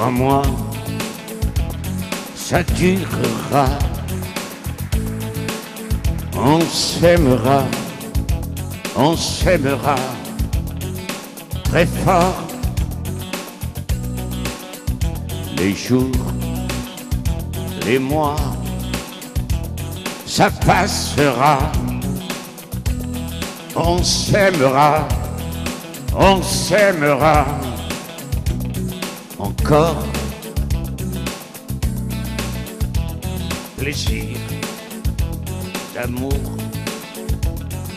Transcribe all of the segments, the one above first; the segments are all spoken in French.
Crois-moi, ça durera. On s'aimera, on s'aimera très fort. Les jours, les mois, ça passera. On s'aimera, on s'aimera encore. Plaisir d'amour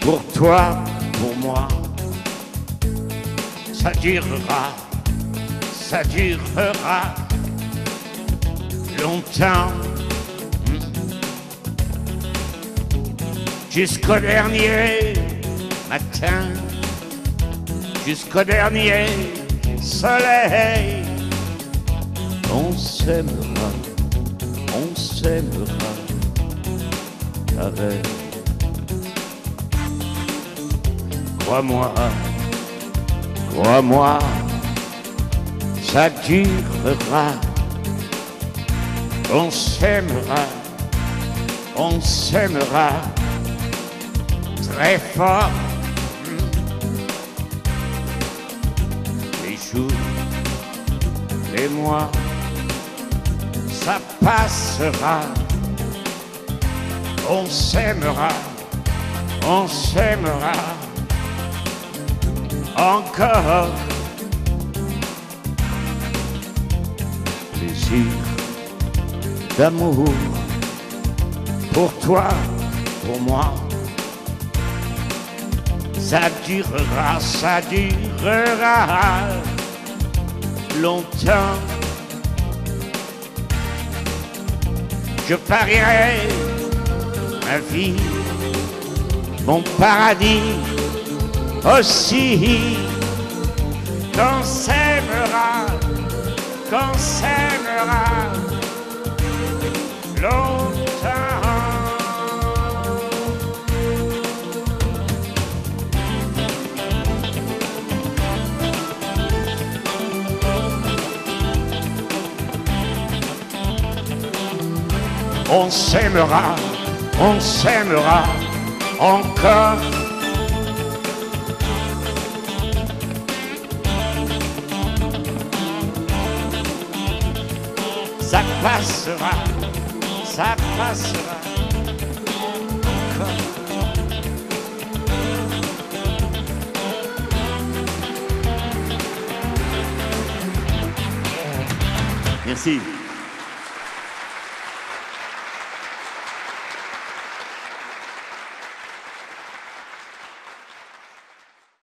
pour toi, pour moi. Ça durera, ça durera longtemps. Jusqu'au dernier matin, jusqu'au dernier soleil, s'aimera, on s'aimera avec. Crois-moi, crois-moi, ça durera. On s'aimera, on s'aimera très fort. Les jours, les mois, ça passera. On s'aimera, on s'aimera encore. Plaisir d'amour pour toi, pour moi. Ça durera, ça durera longtemps. Je parierai ma vie, mon paradis aussi. Qu'on s'aimera, qu'on s'aimera On s'aimera, on s'aimera encore. Ça passera, ça passera. encore. Merci.